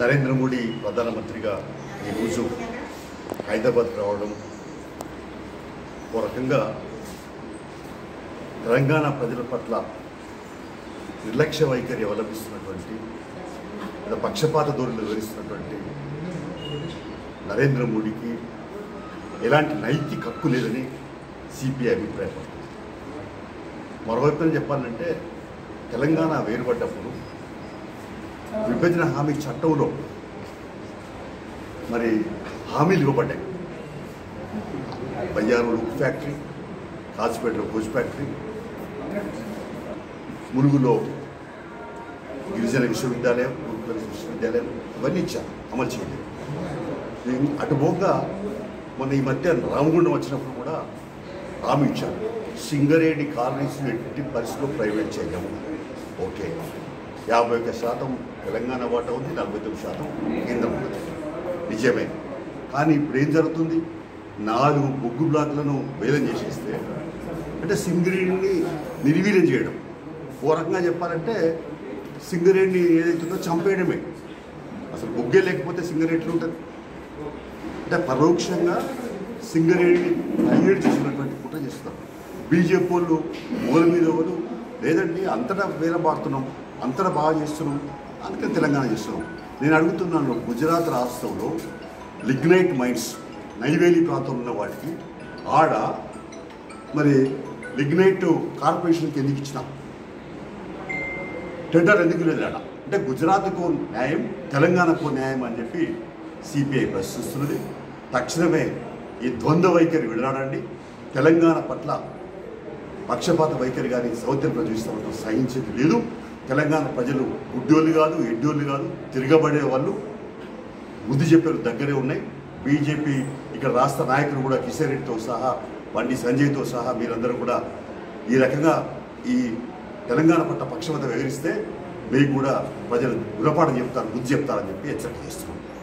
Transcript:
నరేంద్ర మోడీ ప్రధానమంత్రిగా ఈరోజు హైదరాబాద్ రావడం ఓ రకంగా తెలంగాణ ప్రజల పట్ల నిర్లక్ష్య వైఖరి అవలంబిస్తున్నటువంటి లేదా పక్షపాత ధోరణి వివరిస్తున్నటువంటి నరేంద్ర మోడీకి ఎలాంటి నైతిక హక్కు లేదని సిపిఐ అభిప్రాయపడుతుంది. మరోవైపున చెప్పాలంటే తెలంగాణ వేరుపడ్డప్పుడు విభజన హామీ చట్టంలో మరి హామీలు ఇవ్వబడ్డాయి. బయ్యారు ఉక్కు ఫ్యాక్టరీ కాచిపేటలో కోచ్ ఫ్యాక్టరీ ములుగులో గిరిజన విశ్వవిద్యాలయం గురుకుల విశ్వవిద్యాలయం ఇవన్నీ ఇచ్చారు అమలు చేయలేదు. ఇది అటు మొన్న ఈ మధ్య రామగుండం వచ్చినప్పుడు కూడా హామీ ఇచ్చారు. సింగరేణి కాలనీస్ ఎట్టి పరిస్థితుల్లో ప్రైవేట్ చేయము ఓకే. యాభై ఒక్క శాతం తెలంగాణ వాటా ఉంది నలభై తొమ్మిది శాతం కేంద్రం ఉన్నది. నిజమే. కానీ ఇప్పుడు ఏం జరుగుతుంది? నాలుగు బొగ్గు బ్లాక్లను వేలం చేసేస్తే అంటే సింగరేణిని నిర్వీర్యం చేయడం. ఓ రకంగా చెప్పాలంటే సింగరేణి ఏదైతుందో చంపేయడమే. అసలు బొగ్గే లేకపోతే సింగరేట్లు ఉంటుంది అంటే పరోక్షంగా సింగరేణిని హైలైట్ చేసినటువంటి కుట్ర చేస్తారు. బీజేపీ వాళ్ళు మూల మీద వాళ్ళు లేదండి అంతటా వేరే పాడుతున్నాం అంతటా బాగా చేస్తున్నాం అందుకని తెలంగాణ చేస్తున్నాం నేను అడుగుతున్నాను గుజరాత్ రాష్ట్రంలో లిగ్నైట్ మైన్స్ నైవేలి ప్రాంతంలో ఉన్న వాటికి ఆడ మరి లిగ్నైట్ కార్పొరేషన్కి ఎందుకు ఇచ్చినాం? టెండర్ ఎందుకు లేదు అంటే గుజరాత్కు న్యాయం తెలంగాణకు న్యాయం అని చెప్పి సిపిఐ ప్రశ్నిస్తున్నది. తక్షణమే ఈ ద్వంద్వ వైఖరి విడనాడండి తెలంగాణ పట్ల పక్షపాత వైఖరి కానీ సౌత్యం ప్రజలు సహించేది లేదు. తెలంగాణ ప్రజలు గుడ్డోళ్ళు కాదు ఎడ్డోళ్ళు కాదు తిరగబడే వాళ్ళు బుద్ధి చెప్పారు దగ్గరే ఉన్నాయి. బీజేపీ ఇక్కడ రాష్ట్ర నాయకులు కూడా కిషన్ రెడ్డితో సహా బండి సంజయ్తో సహా మీరందరూ కూడా ఈ రకంగా ఈ తెలంగాణ పట్ల పక్షపాతం ఎగిరిస్తే మీకు కూడా ప్రజలు గురపాఠం చెప్తారు బుద్ధి చెప్తారని చెప్పి హెచ్చరిక చేస్తున్నాం.